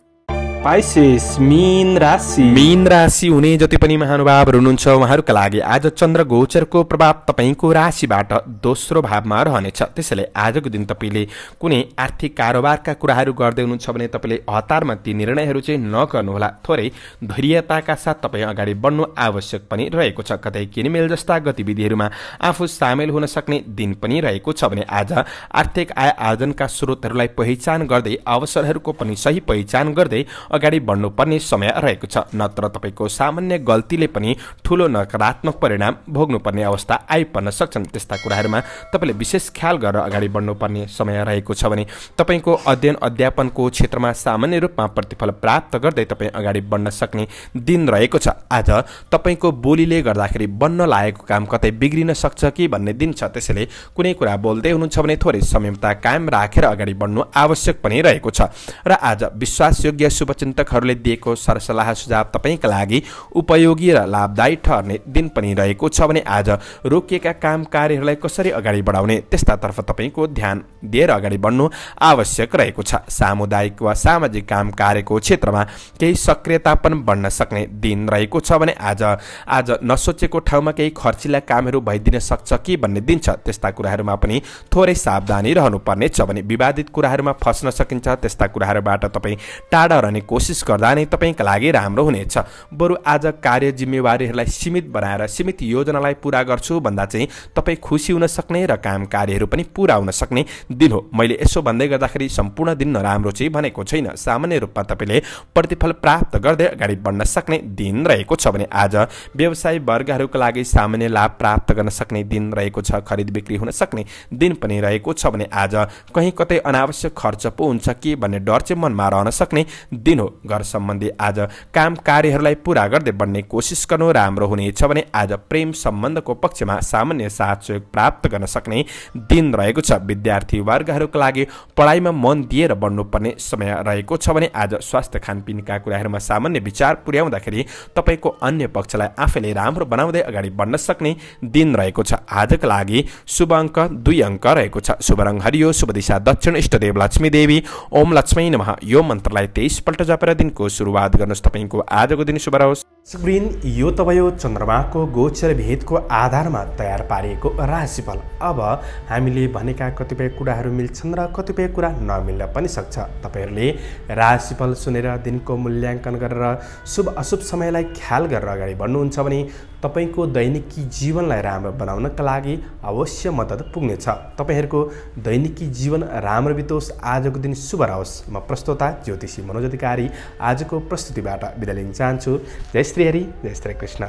पाइसेस मीन राशि मीन राशि हुने जति पनि महानुभावहरू हुनुहुन्छ उहाँहरूका लागि आज चन्द्र गोचरको प्रभाव तपाईँको राशिबाट दोस्रो भावमा रहनेछ त्यसैले आजको दिन तपाईँले कुनै आर्थिक कारोबारका कुराहरू गर्दै हुनुहुन्छ भने तपाईँले हतारमा ती निर्णयहरू चाहिँ नगर्नुहोला थोरै धैर्यताका साथ तपाईँ अगाडि बढ्नु आवश्यक पनि रहेको छ कतै किनमेल जस्ता गतिविधिहरूमा आफू सामेल हुन सक्ने दिन पनि रहेको छ भने आज आर्थिक आय आर्जनका स्रोतहरूलाई पहिचान गर्दै अवसरहरूको पनि सही पहिचान गर्दै अगाडि बढ्नुपर्ने समय रहेको छ। नत्र तपाईँको सामान्य गल्तीले पनि ठुलो नकारात्मक परिणाम भोग्नुपर्ने अवस्था आइपर्न सक्छन्। त्यस्ता कुराहरूमा तपाईँले विशेष ख्याल गरेर अगाडि बढ्नुपर्ने समय रहेको छ भने तपाईँको अध्ययन अध्यापनको क्षेत्रमा सामान्य रूपमा प्रतिफल प्राप्त गर्दै तपाईँ अगाडि बढ्न सक्ने दिन रहेको छ। आज तपाईँको बोलीले गर्दाखेरि बन्न लागेको काम कतै बिग्रिन सक्छ कि भन्ने दिन छ। त्यसैले कुनै कुरा बोल्दै हुनुहुन्छ भने थोरै संयमता कायम राखेर अगाडि बढ्नु आवश्यक पनि रहेको छ। र आज विश्वासयोग्य शुभचिन्तकहरूले दिएको सरसल्लाह सुझाव तपाईँका लागि उपयोगी र लाभदायी ठहर्ने दिन पनि रहेको छ भने आज रोकिएका काम कार्यहरूलाई कसरी अगाडि बढाउने त्यस्तातर्फ तपाईँको ध्यान दिएर अगाडि बढ्नु आवश्यक रहेको छ। सामुदायिक वा सामाजिक काम कार्यको क्षेत्रमा केही सक्रियता पनि बढ्न सक्ने दिन रहेको छ भने आज आज नसोचेको ठाउँमा केही खर्चिला कामहरू भइदिन सक्छ कि भन्ने दिन छ। त्यस्ता कुराहरूमा पनि थोरै सावधानी रहनुपर्ने छ भने विवादित कुराहरूमा फस्न सकिन्छ। त्यस्ता कुराहरूबाट तपाईँ टाढा रहने कोसिस गर्दा नै तपाईँका लागि राम्रो हुनेछ। बरु आज कार्य जिम्मेवारीहरूलाई सीमित बनाएर सीमित योजनालाई पुरा गर्छु भन्दा चाहिँ तपाईँ खुसी हुन सक्ने र काम कार्यहरू पनि पुरा हुन सक्ने दिन हो। मैले यसो भन्दै गर्दाखेरि सम्पूर्ण दिन नराम्रो चाहिँ भनेको छैन। सामान्य रूपमा तपाईँले प्रतिफल प्राप्त गर्दै अगाडि बढ्न सक्ने दिन रहेको छ भने आज व्यवसाय वर्गहरूका लागि सामान्य लाभ प्राप्त गर्न सक्ने दिन रहेको छ। खरिद बिक्री हुन सक्ने दिन पनि रहेको छ भने आज कहीँ कतै अनावश्यक खर्च पो हुन्छ कि भन्ने डर चाहिँ मनमा रहन सक्ने दिन हो। घर सम्बन्धी आज काम कार्यहरूलाई पुरा गर्दै बढ्ने कोसिस गर्नु राम्रो हुनेछ भने आज प्रेम सम्बन्धको पक्षमा सामान्य साथ सहयोग प्राप्त गर्न सक्ने दिन रहेको छ। विद्यार्थी वर्गहरूका लागि पढाइमा मन दिएर बढ्नुपर्ने समय रहेको छ भने आज स्वास्थ्य खानपिनका कुराहरूमा सामान्य विचार पुर्याउँदाखेरि तपाईँको अन्य पक्षलाई आफैले राम्रो बनाउँदै अगाडि बढ्न सक्ने दिन रहेको छ। आजका लागि शुभ अङ्क दुई अङ्क रहेको छ। शुभ रङ हरियो शुभ दिशा दक्षिण इष्टदेव लक्ष्मी देवी ओम लक्ष्मी नमः। यो मन्त्रलाई तेइसपल्ट जपेर दिनको सुरुवात गर्नुहोस् तपाईँको आजको दिन शुभ रहोस्। स्क्रिन यो त भयो चन्द्रमाको गोचर भेदको आधारमा तयार पारिएको राशिफल। अब हामीले भनेका कतिपय कुराहरू मिल्छन् र कतिपय कुरा नमिल्न पनि सक्छ। तपाईँहरूले राशिफल सुनेर दिनको मूल्याङ्कन गरेर शुभ अशुभ समयलाई ख्याल गरेर अगाडि बढ्नुहुन्छ भने तपाईँको दैनिकी जीवनलाई राम्रो बनाउनका लागि अवश्य मद्दत पुग्नेछ। तपाईँहरूको दैनिकी जीवन राम्रो बितोस्। आजको दिन शुभ रहोस्। म प्रस्तोता ज्योतिषी मनोज अधिकारी। आजको प्रस्तुतिबाट बिदा लिन चाहन्छु। जय श्री हरि जय श्री कृष्ण